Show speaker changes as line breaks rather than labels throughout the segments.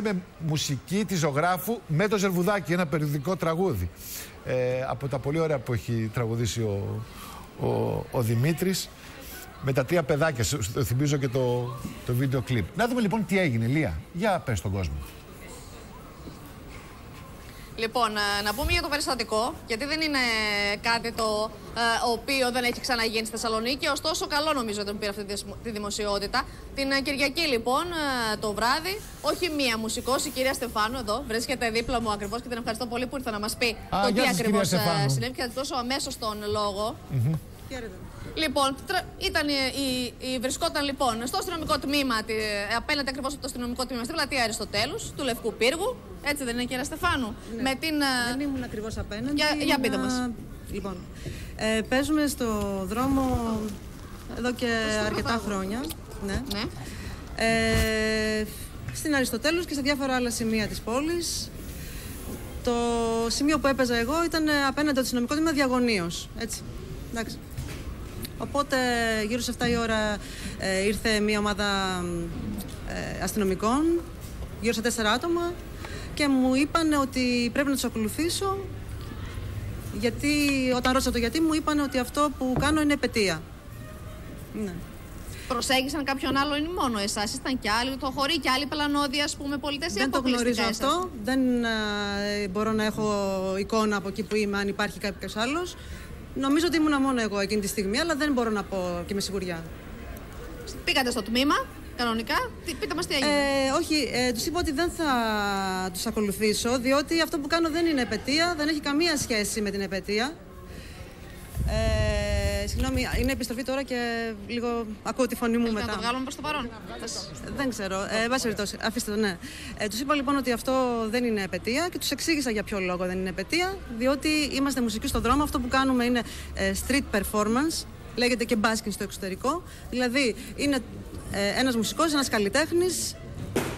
με μουσική τη ζωγράφου με το Ζερβουδάκι, ένα περιοδικό τραγούδι. Ε, από τα πολύ ωραία που έχει τραγουδήσει ο, ο, ο Δημήτρης με τα τρία παιδάκια. Θυμίζω και το, το βίντεο κλιπ. Να δούμε λοιπόν τι έγινε, Λία. Για πες στον κόσμο.
Λοιπόν, ε, να πούμε για το περιστατικό, γιατί δεν είναι κάτι το ε, οποίο δεν έχει ξαναγίνει στη Θεσσαλονίκη. Ωστόσο, καλό νομίζω ότι πήρε αυτή τη δημοσιότητα. Την ε, Κυριακή, λοιπόν, το βράδυ, όχι μία μουσικό, η κυρία Στεφάνου εδώ βρίσκεται δίπλα μου ακριβώς και την ευχαριστώ πολύ που ήρθε να μας πει
Α,
το τι ακριβώς
συνέβη
και θα τη δώσω αμέσως τον λόγο.
Mm
Λοιπόν, ήταν, η, η, βρισκόταν λοιπόν στο αστυνομικό τμήμα, απέναντι ακριβώς από το αστυνομικό τμήμα στην πλατεία Αριστοτέλους, του Λευκού Πύργου. Έτσι δεν είναι, κύριε Στεφάνου;
Ναι. Με την, δεν ήμουν ακριβώς απέναντι.
Για, για πείτε μας.
Λοιπόν, ε, παίζουμε στο δρόμο εδώ και αρκετά χρόνια. Ναι.
ναι.
Ε, στην Αριστοτέλους και σε διάφορα άλλα σημεία της πόλης. Το σημείο που έπαιζα εγώ ήταν απέναντι από το αστυνομικό τμήμα διαγωνίως. Έτσι. Εντάξει. Οπότε γύρω σε 7 η ώρα ε, ήρθε μια ομάδα ε, αστυνομικών, γύρω σε 4 άτομα και μου είπαν ότι πρέπει να τους ακολουθήσω γιατί όταν ρώτησα το γιατί μου είπαν ότι αυτό που κάνω είναι επαιτία.
Ναι. Προσέγγισαν κάποιον άλλο ή μόνο εσάς, ήταν κι άλλοι, το χωρί κι άλλοι πλανόδια, ας πούμε, πολιτές ή
Δεν το γνωρίζω αυτό. Δεν ε, μπορώ να έχω εικόνα από εκεί που είμαι, αν υπάρχει κάποιος άλλος. Νομίζω ότι ήμουν μόνο εγώ εκείνη τη στιγμή, αλλά δεν μπορώ να πω και με σιγουριά.
Πήγατε στο τμήμα, κανονικά. Πείτε μας τι έγινε.
Ε, όχι, ε, τους είπα ότι δεν θα τους ακολουθήσω, διότι αυτό που κάνω δεν είναι επαιτία, δεν έχει καμία σχέση με την επαιτία. Ε, συγγνώμη, είναι επιστροφή τώρα και λίγο ακούω τη φωνή μου μετά.
Να το βγάλουμε προς το παρόν.
Δεν ξέρω. Ε, βάση περιπτώσει, αφήστε το, ναι. Ε, τους είπα λοιπόν ότι αυτό δεν είναι επαιτία και τους εξήγησα για ποιο λόγο δεν είναι επαιτία. Διότι είμαστε μουσικοί στον δρόμο. Αυτό που κάνουμε είναι ε, street performance. Λέγεται και μπάσκετ στο εξωτερικό. Δηλαδή είναι ε, ένας μουσικός, ένας καλλιτέχνης.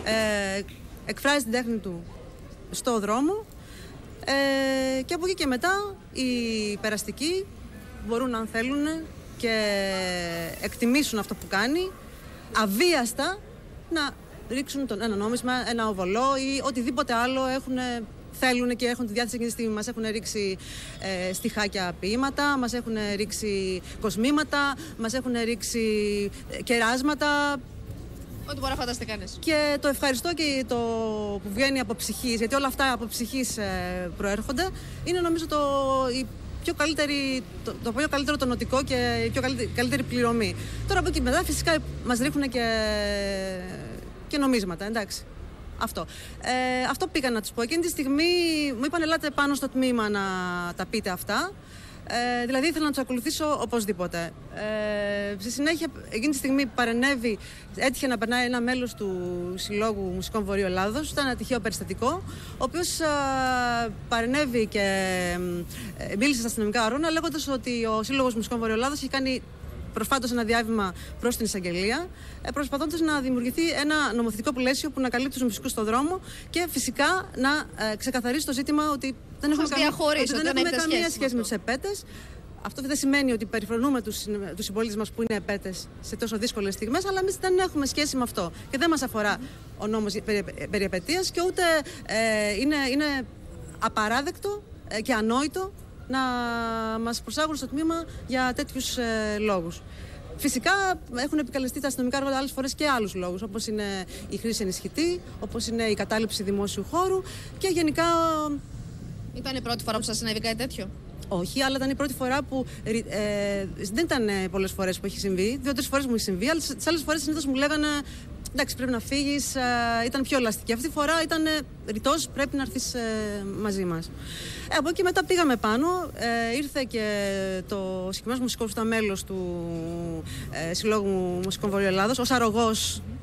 Ε, εκφράζει την τέχνη του στο δρόμο ε, και από εκεί και μετά οι περαστικοί μπορούν αν θέλουν και εκτιμήσουν αυτό που κάνει αβίαστα να ρίξουν τον, ένα νόμισμα, ένα οβολό ή οτιδήποτε άλλο έχουν, θέλουν και έχουν τη διάθεση εκείνη τη στιγμή. Μας έχουν ρίξει ε, στιχάκια ποίηματα, μας έχουν ρίξει κοσμήματα, μας έχουν ρίξει ε, κεράσματα,
Ό,τι μπορεί να φανταστεί κανείς.
Και το ευχαριστώ και το που βγαίνει από ψυχής, γιατί όλα αυτά από ψυχής ε, προέρχονται. Είναι νομίζω το, η πιο καλύτερη, το, το πιο καλύτερο το νοτικό και η πιο καλύτερη, καλύτερη πληρωμή. Τώρα από εκεί μετά φυσικά μας ρίχνουν και, και νομίσματα, εντάξει. Αυτό. Ε, αυτό πήγα να τους πω. Εκείνη τη στιγμή μου είπαν ελάτε πάνω στο τμήμα να τα πείτε αυτά. Ε, δηλαδή ήθελα να τους ακολουθήσω οπωσδήποτε. Ε, στη συνέχεια, εκείνη τη στιγμή παρενέβη, έτυχε να περνάει ένα μέλος του Συλλόγου Μουσικών Βορείου Ελλάδος. Ήταν ένα τυχαίο περιστατικό, ο οποίος παρενέβη και ε, μίλησε στα αστυνομικά όρονα, λέγοντας ότι ο Σύλλογος Μουσικών Βορείου Ελλάδος έχει κάνει προσφάτω ένα διάβημα προς την εισαγγελία, ε, προσπαθώντας να δημιουργηθεί ένα νομοθετικό πλαίσιο που να καλύπτει τους μουσικούς στον δρόμο και φυσικά να ε, ξεκαθαρίσει το ζήτημα ότι δεν έχουμε, καμία, ότι δεν έχουμε καμία σχέση με τους επέτες. Αυτό δεν σημαίνει ότι περιφρονούμε τους τους συμπολίτες μας που είναι επέτες σε τόσο δύσκολες στιγμές, αλλά εμείς δεν έχουμε σχέση με αυτό. Και δεν μας αφορά ο νόμος περί, περί και ούτε ε, είναι, είναι απαράδεκτο ε, και ανόητο να μας προσάγουν στο τμήμα για τέτοιους ε, λόγους. Φυσικά έχουν επικαλεστεί τα αστυνομικά έργα άλλες φορές και άλλους λόγους, όπως είναι η χρήση ενισχυτή, όπως είναι η κατάληψη δημόσιου χώρου και γενικά.
Ήταν η πρώτη φορά που σας συνέβη κάτι τέτοιο;
Όχι, αλλά ήταν η πρώτη φορά που. Ε, δεν ήταν πολλές φορές που έχει συμβεί. Δύο-τρεις φορές μου έχει συμβεί, αλλά τι άλλες φορές συνήθως μου λέγανε εντάξει, πρέπει να φύγεις. Ε, ήταν πιο ελαστική. Αυτή τη φορά ήταν ρητός, πρέπει να έρθεις ε, μαζί μας. Ε, από εκεί μετά πήγαμε πάνω. Ε, ήρθε και το συγκεκριμένο μουσικό που ήταν μέλος του ε, Συλλόγου Μουσικών Βορείου Ελλάδος, ο Αρρωγό,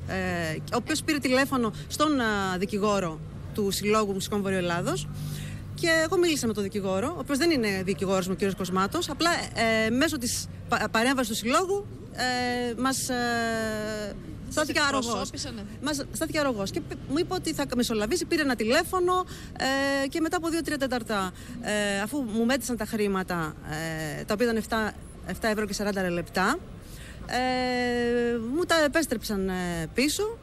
ε, ο οποίος πήρε τηλέφωνο στον ε, δικηγόρο του Συλλόγου Μουσικών Βορείου Ελλάδος. Και εγώ μίλησα με τον δικηγόρο, ο οποίος δεν είναι δικηγόρος μου, ο κ. Κοσμάτος. Απλά ε, μέσω της παρέμβασης του συλλόγου ε, μας Στάθηκε αρρωγός. Ναι. Στάθηκε αρρωγός. Και μου είπε ότι θα μεσολαβήσει, πήρε ένα τηλέφωνο ε, και μετά από δύο-τρία τέταρτα, ε, αφού μου μέτρησαν τα χρήματα, ε, τα οποία ήταν 7, 7 ευρώ και 40 λεπτά, ε, μου τα επέστρεψαν ε, πίσω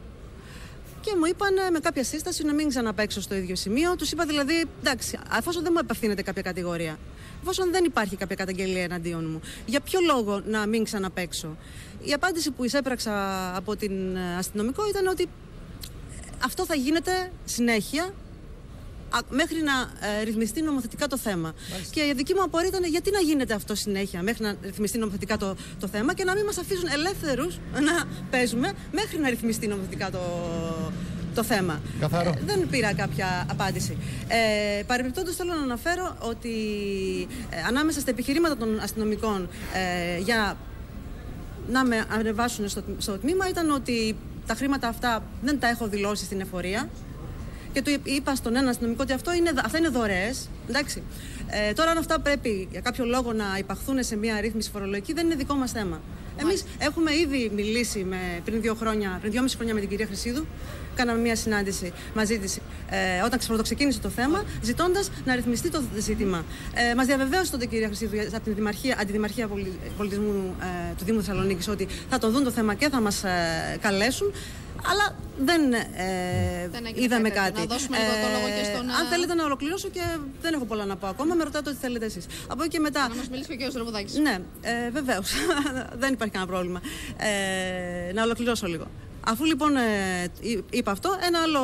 Και μου είπαν με κάποια σύσταση να μην ξαναπέξω στο ίδιο σημείο. Τους είπα δηλαδή, εντάξει, αφόσον δεν μου απευθύνεται κάποια κατηγορία, εφόσον δεν υπάρχει κάποια καταγγελία εναντίον μου, για ποιο λόγο να μην ξαναπέξω. Η απάντηση που εισέπραξα από την αστυνομικό ήταν ότι αυτό θα γίνεται συνέχεια μέχρι να ε, ρυθμιστεί νομοθετικά το θέμα. Και η δική μου απορία ήταν γιατί να γίνεται αυτό συνέχεια μέχρι να ρυθμιστεί νομοθετικά το, το θέμα και να μην μας αφήσουν ελεύθερους να παίζουμε μέχρι να ρυθμιστεί νομοθετικά το, το θέμα.
Καθαρό.
Ε, δεν πήρα κάποια απάντηση. Ε, Παρεμπιπτόντως, θέλω να αναφέρω ότι ε, ανάμεσα στα επιχειρήματα των αστυνομικών ε, για να με ανεβάσουν στο, στο τμήμα ήταν ότι τα χρήματα αυτά δεν τα έχω δηλώσει στην εφορία και του είπα στον ένα αστυνομικό ότι αυτό είναι, αυτά είναι δωρεές. Ε, τώρα, αν αυτά πρέπει για κάποιο λόγο να υπαχθούν σε μια ρύθμιση φορολογική, δεν είναι δικό μας θέμα. Εμείς έχουμε ήδη μιλήσει με, πριν δύο χρόνια, πριν δυόμιση χρόνια με την κυρία Χρυσίδου. Κάναμε μια συνάντηση μαζί της ε, όταν ξεκίνησε το θέμα, ζητώντας να ρυθμιστεί το ζήτημα. Ε, Μας διαβεβαίωσε τότε η κυρία Χρυσίδου από την Δημαρχία, Αντιδημαρχία Πολιτισμού ε, του Δήμου Θεσσαλονίκης ότι θα το δουν το θέμα και θα μας ε, καλέσουν. Αλλά δεν, ε,
Δεν έγινε
είδαμε
κάτι.
κάτι.
Να δώσουμε λίγο το λόγο και στον,
Αν
ε,
θέλετε να ολοκληρώσω και δεν έχω πολλά να πω ακόμα, με ρωτάτε ό,τι θέλετε εσείς. Από εκεί και μετά.
Να μας μιλήσει και ο κ. Ροβουδάκη.
Ναι, ε, βεβαίως. δεν υπάρχει κανένα πρόβλημα. Ε, να ολοκληρώσω λίγο. Αφού λοιπόν ε, εί- είπα αυτό, ένα άλλο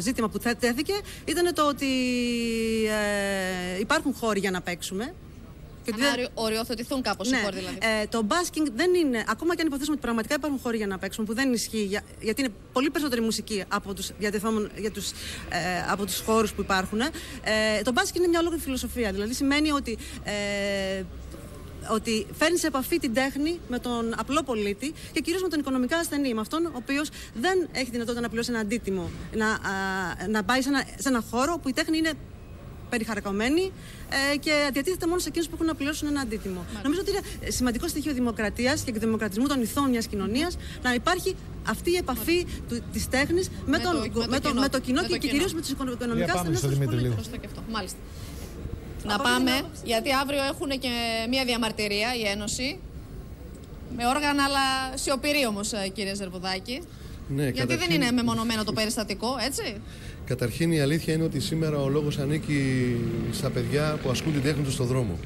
ζήτημα που θε- τέθηκε ήταν το ότι ε, υπάρχουν χώροι για να παίξουμε. Και ότι
Να
δεν-
ρι- οριοθετηθούν κάπως οι χώροι δηλαδή.
ε, το μπάσκινγκ δεν είναι, ακόμα και αν υποθέσουμε ότι πραγματικά υπάρχουν χώροι για να παίξουμε, που δεν ισχύει, για- γιατί είναι πολύ περισσότερη μουσική από τους, διατεθόμεν- για τους, ε, από τους χώρους που υπάρχουν. Ε, το μπάσκινγκ είναι μια ολόκληρη φιλοσοφία. Δηλαδή σημαίνει ότι ε, ότι φέρνεις σε επαφή την τέχνη με τον απλό πολίτη και κυρίως με τον οικονομικά ασθενή. Με αυτόν ο οποίος δεν έχει δυνατότητα να πληρώσει ένα αντίτιμο, να, α, να πάει σε ένα, σε ένα χώρο που η τέχνη είναι περιχαρακωμένη ε, και διατίθεται μόνο σε εκείνους που έχουν να πληρώσουν ένα αντίτιμο. Νομίζω ότι είναι σημαντικό στοιχείο δημοκρατίας και δημοκρατισμού των ηθών μιας κοινωνίας να υπάρχει αυτή η επαφή της τέχνης με,
Με
τον-
το- με το
με το,
κοινό.
με το κοινό
Με
και,
το
και
κοινό.
κυρίως με τους οικονομικά
Για πάμε
ασθενεί.
στο Δημήτρη λίγο.
Σωστό και αυτό. Μάλιστα. Να
Από αυτή την
πάμε,
άποψη-
γιατί αύριο έχουν και μία διαμαρτυρία η Ένωση. Με όργανα, αλλά σιωπηρή όμως, κύριε Ζερβουδάκη.
Ναι,
γιατί
καταρχήν-
δεν είναι μεμονωμένο το περιστατικό, έτσι;
Καταρχήν η αλήθεια είναι ότι σήμερα ο λόγος ανήκει στα παιδιά που ασκούν την τέχνη τους στον δρόμο.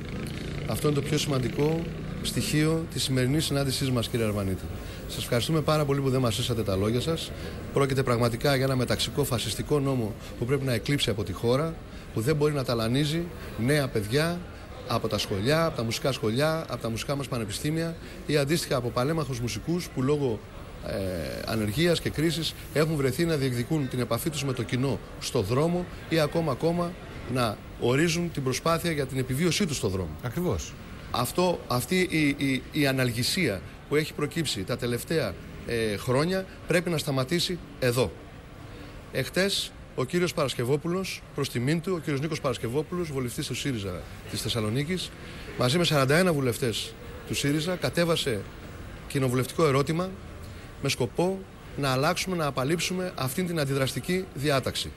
Αυτό είναι το πιο σημαντικό στοιχείο της σημερινής συνάντησής μας κύριε Αρβανίτη. Σας ευχαριστούμε πάρα πολύ που δεν μας έσατε τα λόγια σας. Πρόκειται πραγματικά για ένα μεταξικό φασιστικό νόμο που πρέπει να εκλείψει από τη χώρα, που δεν μπορεί να ταλανίζει νέα παιδιά από τα σχολιά, από τα μουσικά σχολιά, από τα μουσικά μας πανεπιστήμια ή αντίστοιχα από παλέμαχους μουσικούς που λόγω ε, ανεργίας και κρίσης έχουν βρεθεί να διεκδικούν την επαφή τους με το κοινό στο δρόμο ή ακόμα ακόμα να ορίζουν την προσπάθεια για την επιβίωσή τους στο δρόμο.
Ακριβώς.
Αυτό, αυτή η, η, η αναλγησία που έχει προκύψει τα τελευταία ε, χρόνια πρέπει να σταματήσει εδώ. Εχθές ο κύριος Παρασκευόπουλος, προς τιμήν του, ο κύριος Νίκος Παρασκευόπουλος, βουλευτής του ΣΥΡΙΖΑ της Θεσσαλονίκης, μαζί με 41 βουλευτές του ΣΥΡΙΖΑ, κατέβασε κοινοβουλευτικό ερώτημα με σκοπό να αλλάξουμε, να απαλείψουμε αυτήν την αντιδραστική διάταξη.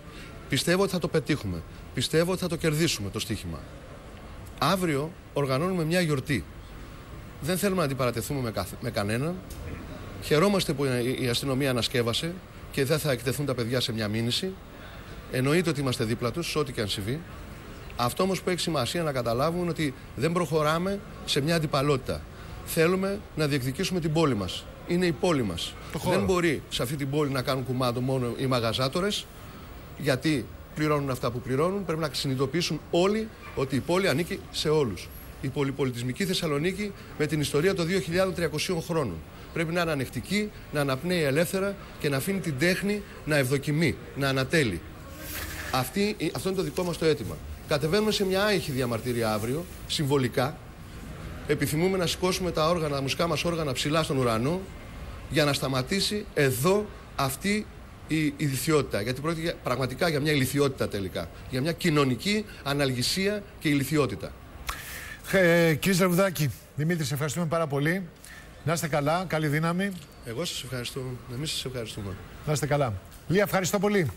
Πιστεύω ότι θα το πετύχουμε. Πιστεύω ότι θα το κερδίσουμε το στοίχημα. Αύριο οργανώνουμε μια γιορτή. Δεν θέλουμε να αντιπαρατεθούμε με, καθ- με κανέναν. Χαιρόμαστε που η η αστυνομία ανασκεύασε και δεν θα εκτεθούν τα παιδιά σε μια μήνυση. Εννοείται ότι είμαστε δίπλα τους, ό,τι και αν συμβεί. Αυτό όμως που έχει σημασία να καταλάβουμε είναι ότι δεν προχωράμε σε μια αντιπαλότητα. Θέλουμε να διεκδικήσουμε την πόλη μας. Είναι η πόλη μας.
χώρο.
Δεν μπορεί σε αυτή την πόλη να κάνουν κουμάντο μόνο οι μαγαζάτορες, γιατί πληρώνουν αυτά που πληρώνουν. Πρέπει να συνειδητοποιήσουν όλοι ότι η πόλη ανήκει σε όλους. Η πολυπολιτισμική Θεσσαλονίκη με την ιστορία των 2.300 χρόνων. Πρέπει να είναι ανεκτική, να αναπνέει ελεύθερα και να αφήνει την τέχνη να ευδοκιμεί, να ανατέλει. Αυτή, αυτό είναι το δικό μας το αίτημα. Κατεβαίνουμε σε μια άϊχη διαμαρτυρία αύριο, συμβολικά. Επιθυμούμε να σηκώσουμε τα, όργανα, τα μουσικά μας όργανα ψηλά στον ουρανό για να σταματήσει εδώ αυτή η ηλικιότητα. Γιατί πρόκειται για- πραγματικά για μια ηλικιότητα τελικά. Για μια κοινωνική αναλγησία και ηλικιότητα.
Ε, κύριε Ζερβουδάκη, Δημήτρη, σε ευχαριστούμε πάρα πολύ. Να είστε καλά, καλή δύναμη.
Εγώ σας ευχαριστώ. Εμείς σας ευχαριστούμε.
Να είστε καλά. Λία, ευχαριστώ πολύ.